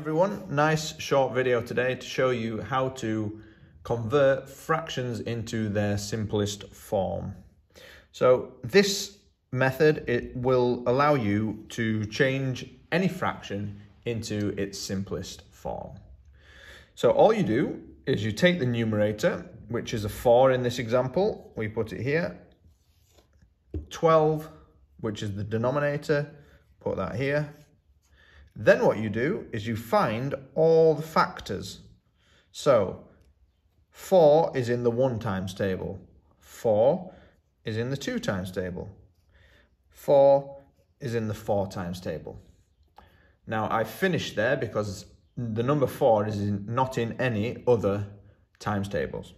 everyone, nice short video today to show you how to convert fractions into their simplest form. So this method, it will allow you to change any fraction into its simplest form. So all you do is you take the numerator, which is a 4 in this example, we put it here, 12, which is the denominator, put that here, then what you do is you find all the factors. So 4 is in the 1 times table. 4 is in the 2 times table. 4 is in the 4 times table. Now I finished there because the number 4 is in, not in any other times tables.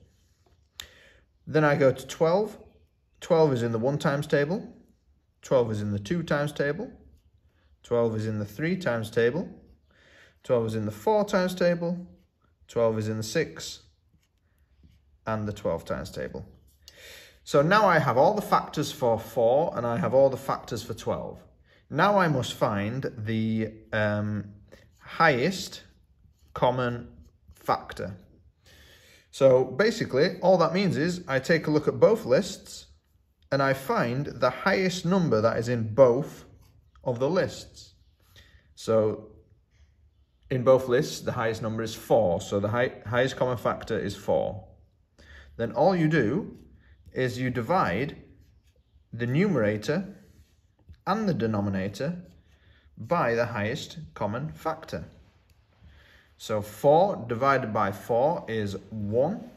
Then I go to 12. 12 is in the 1 times table. 12 is in the 2 times table. 12 is in the 3 times table, 12 is in the 4 times table, 12 is in the 6, and the 12 times table. So now I have all the factors for 4 and I have all the factors for 12. Now I must find the um, highest common factor. So basically, all that means is I take a look at both lists and I find the highest number that is in both of the lists. So in both lists, the highest number is 4. So the high, highest common factor is 4. Then all you do is you divide the numerator and the denominator by the highest common factor. So 4 divided by 4 is 1.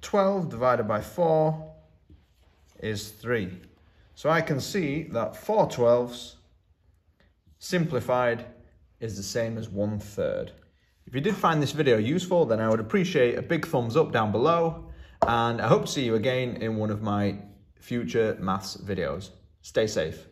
12 divided by 4 is 3. So I can see that 4 twelfths simplified is the same as 1 third. If you did find this video useful, then I would appreciate a big thumbs up down below, and I hope to see you again in one of my future maths videos. Stay safe.